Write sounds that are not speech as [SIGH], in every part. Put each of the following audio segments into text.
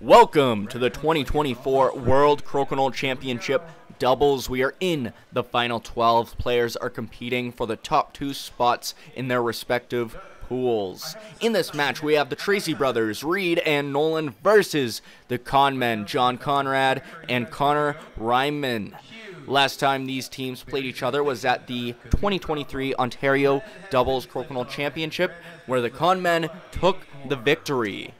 Welcome to the 2024 World Crokinole Championship doubles. We are in the final 12. Players are competing for the top two spots in their respective pools. In this match, we have the Tracey brothers, Reid and Nolan, versus the Conmen, Jon Conrad and Connor Reinman. Last time these teams played each other was at the 2023 Ontario Doubles Crokinole Championship, where the Conmen took the victory.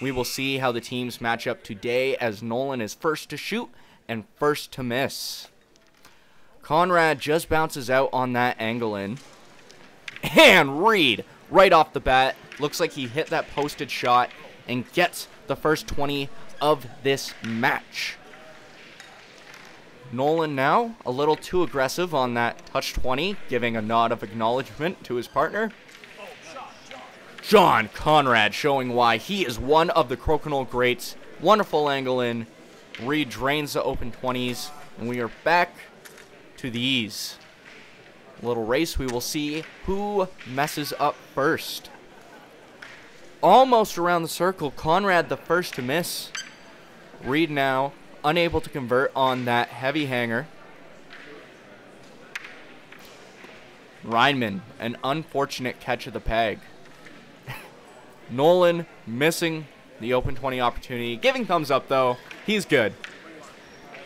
We will see how the teams match up today as Nolan is first to shoot and first to miss. Conrad just bounces out on that angle in. And Reid, right off the bat, looks like he hit that posted shot and gets the first 20 of this match. Nolan now a little too aggressive on that touch 20, giving a nod of acknowledgement to his partner. Jon Conrad showing why he is one of the Crokinole greats. Wonderful angle in. Reid drains the open 20s, and we are back to these. Little race, we will see who messes up first. Almost around the circle, Conrad the first to miss. Reid now unable to convert on that heavy hanger. Reinman, an unfortunate catch of the peg. Nolan missing the open 20 opportunity. Giving thumbs up, though. He's good.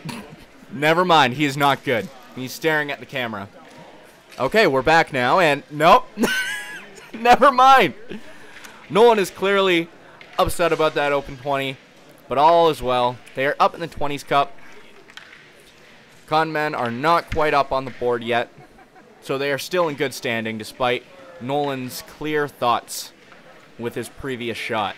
[LAUGHS] Never mind. He is not good. He's staring at the camera. Okay, we're back now, and nope. [LAUGHS] Never mind. Nolan is clearly upset about that open 20, but all is well. They are up in the 20s cup. Conmen are not quite up on the board yet, so they are still in good standing despite Nolan's clear thoughts with his previous shot.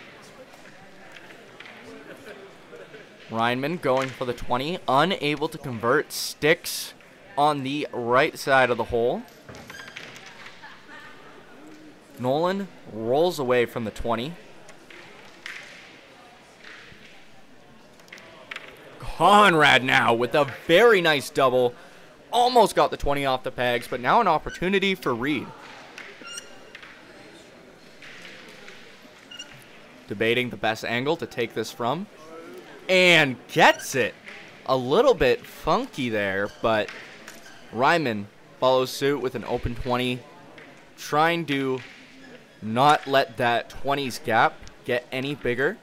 Reinman going for the 20, unable to convert, sticks on the right side of the hole. Nolan rolls away from the 20. Conrad now with a very nice double. Almost got the 20 off the pegs, but now an opportunity for Reid. Debating the best angle to take this from. And gets it. A little bit funky there, but Reinman follows suit with an open 20, trying to not let that 20s gap get any bigger.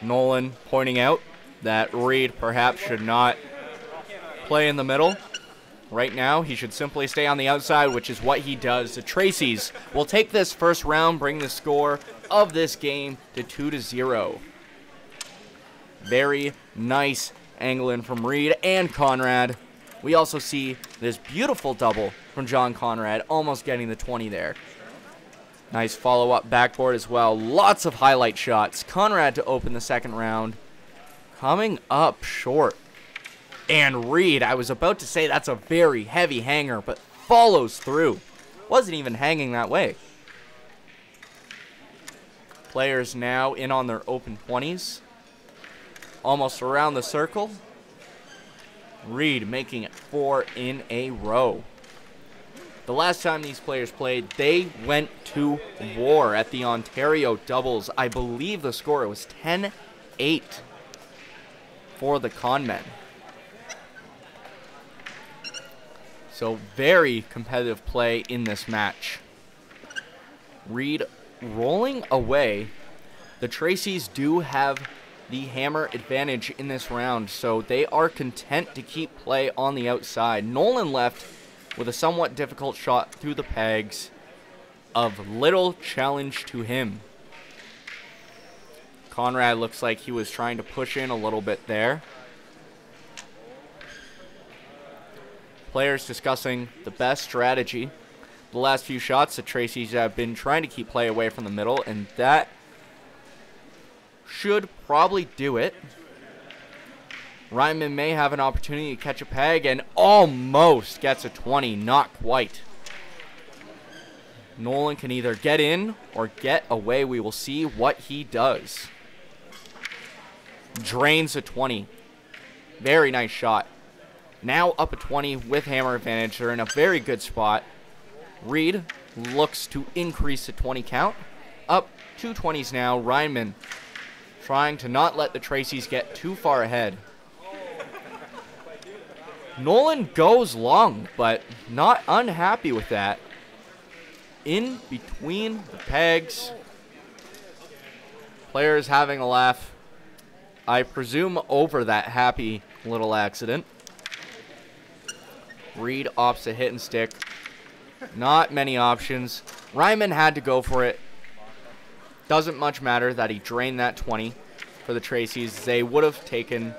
Nolan pointing out that Reid perhaps should not play in the middle. Right now, he should simply stay on the outside, which is what he does. The Tracey's will take this first round, bring the score of this game to 2 to 0. Very nice angling from Reid and Conrad. We also see this beautiful double from Jon Conrad, almost getting the 20 there. Nice follow-up backboard as well. Lots of highlight shots. Conrad to open the second round. Coming up short and Reid. I was about to say that's a very heavy hanger, but follows through. Wasn't even hanging that way. Players now in on their open 20s. Almost around the circle. Reid making it four in a row. The last time these players played, they went to war at the Ontario doubles. I believe the score was 10-8 for the Conmen. So very competitive play in this match. Reid rolling away. The Tracey's do have the hammer advantage in this round, so they are content to keep play on the outside. Nolan left with a somewhat difficult shot through the pegs of little challenge to him. Conrad looks like he was trying to push in a little bit there. Players discussing the best strategy. The last few shots, that Tracey's have been trying to keep play away from the middle, and that should probably do it. Reinman may have an opportunity to catch a peg and almost gets a 20, not quite. Nolan can either get in or get away. We will see what he does. Drains a 20. Very nice shot. Now up a 20 with hammer advantage. They're in a very good spot. Reid looks to increase the 20 count. Up two 20s now. Reinman trying to not let the Tracey's get too far ahead. Nolan goes long, but not unhappy with that. In between the pegs. Players having a laugh. I presume over that happy little accident. Reid opts a hit and stick. Not many options. Reinman had to go for it. Doesn't much matter that he drained that 20 for the Tracey's. They would have taken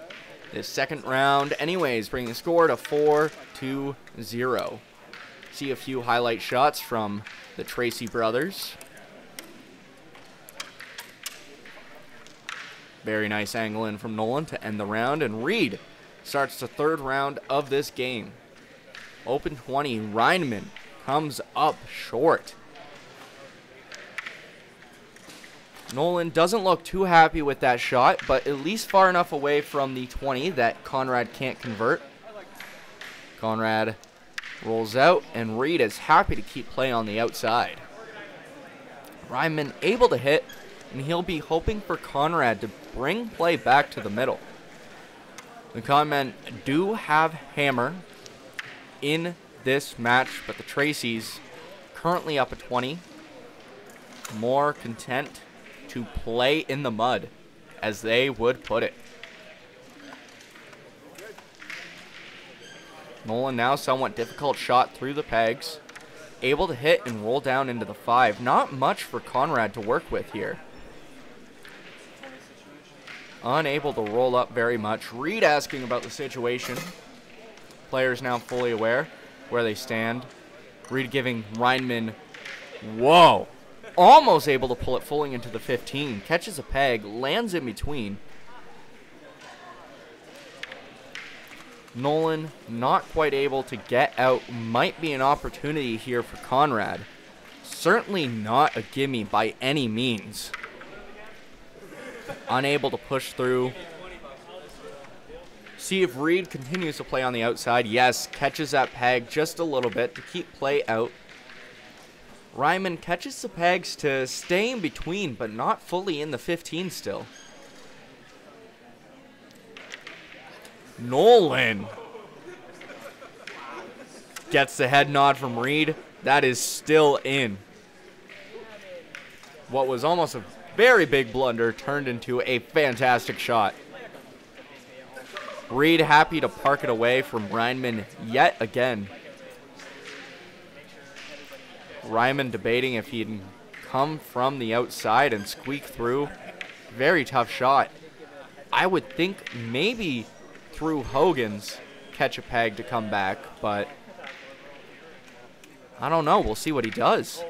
this second round anyways, bringing the score to 4 to 0. See a few highlight shots from the Tracey brothers. Very nice angle in from Nolan to end the round, and Reid starts the third round of this game. Open 20, Reinman comes up short. Nolan doesn't look too happy with that shot, but at least far enough away from the 20 that Conrad can't convert. Conrad rolls out, and Reid is happy to keep play on the outside. Reinman able to hit, and he'll be hoping for Conrad to bring play back to the middle. The Conmen do have Hammer in this match, but the Tracey's currently up at 20. More content to play in the mud, as they would put it. Nolan now somewhat difficult shot through the pegs. Able to hit and roll down into the five. Not much for Conrad to work with here. Unable to roll up very much. Reid asking about the situation. Players now fully aware where they stand. Reid giving Reinman, whoa, almost able to pull it fully into the 15. Catches a peg, lands in between. Nolan not quite able to get out. Might be an opportunity here for Conrad. Certainly not a gimme by any means. Unable to push through. See if Reid continues to play on the outside. Yes, catches that peg just a little bit to keep play out. Reinman catches the pegs to stay in between, but not fully in the 15 still. Nolan gets the head nod from Reid. That is still in. What was almost a very big blunder turned into a fantastic shot. Reid happy to park it away from Reinman yet again. Reinman debating if he'd come from the outside and squeak through. Very tough shot. I would think maybe through Hogan's catch a peg to come back, but I don't know. We'll see what he does.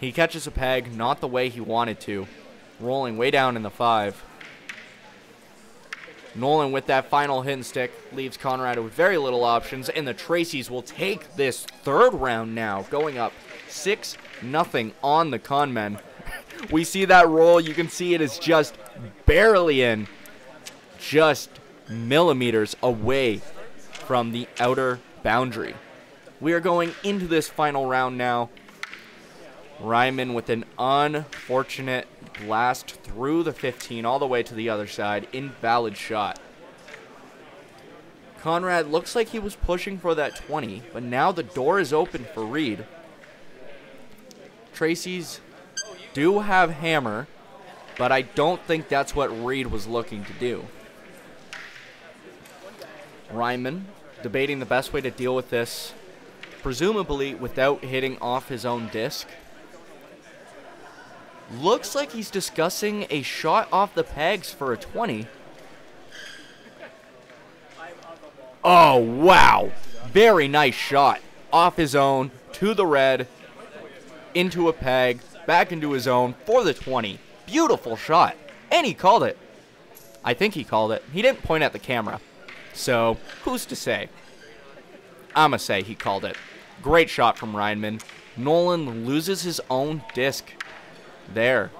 He catches a peg, not the way he wanted to, rolling way down in the five. Nolan with that final hit stick leaves Conrad with very little options, and the Tracey's will take this third round now, going up 6 nothing on the Conmen. [LAUGHS] we see that roll. You can see it is just barely in, just millimeters away from the outer boundary. We are going into this final round now. Reinman with an unfortunate blast through the 15 all the way to the other side. Invalid shot. Conrad looks like he was pushing for that 20, but now the door is open for Reid. Tracey's do have hammer, but I don't think that's what Reid was looking to do. Reinman debating the best way to deal with this, presumably without hitting off his own disc. Looks like he's discussing a shot off the pegs for a 20. Oh, wow. Very nice shot. Off his own, to the red, into a peg, back into his own for the 20. Beautiful shot. And he called it. I think he called it. He didn't point at the camera. So, who's to say? I'ma say he called it. Great shot from Reinman. Nolan loses his own disc there.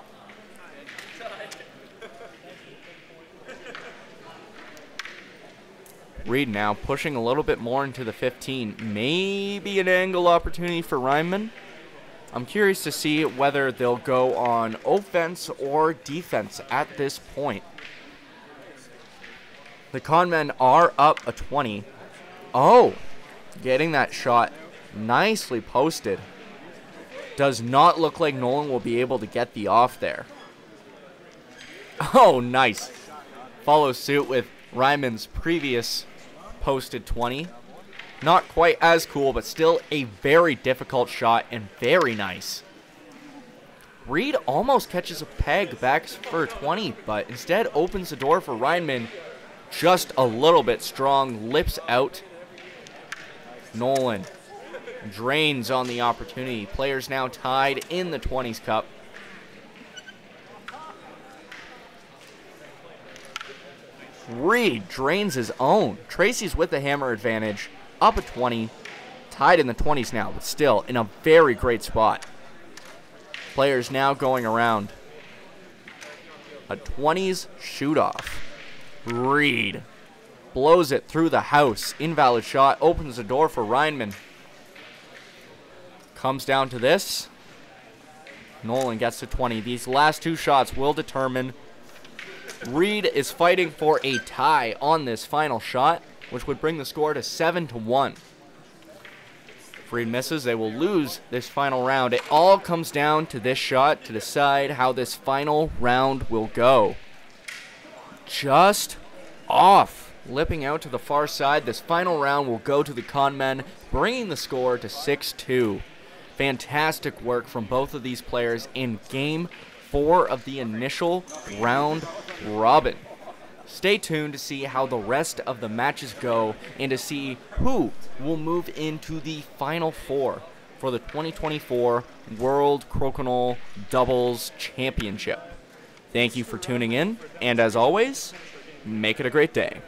Reid now pushing a little bit more into the 15. Maybe an angle opportunity for Reinman. I'm curious to see whether they'll go on offense or defense at this point. The conmen are up a 20. Oh, getting that shot nicely posted. Does not look like Nolan will be able to get the off there. Oh, nice. Follows suit with Reinman's previous posted 20. Not quite as cool, but still a very difficult shot and very nice. Reid almost catches a peg back for 20, but instead opens the door for Reinman just a little bit strong, lips out. Nolan drains on the opportunity. Players now tied in the 20s Cup. Reid drains his own. Tracey's with the hammer advantage, up a 20, tied in the 20s now, but still in a very great spot. Players now going around. A 20s shoot off. Reid blows it through the house. Invalid shot opens the door for Reinman. Comes down to this. Nolan gets to 20. These last two shots will determine Reid is fighting for a tie on this final shot, which would bring the score to 7 to 1. If Reid misses, they will lose this final round. It all comes down to this shot to decide how this final round will go. Just off. Lipping out to the far side, this final round will go to the conmen, bringing the score to 6 2. Fantastic work from both of these players in game four of the initial round robin. Stay tuned to see how the rest of the matches go and to see who will move into the final four for the 2024 World Crokinole Doubles Championship. Thank you for tuning in, and as always, make it a great day.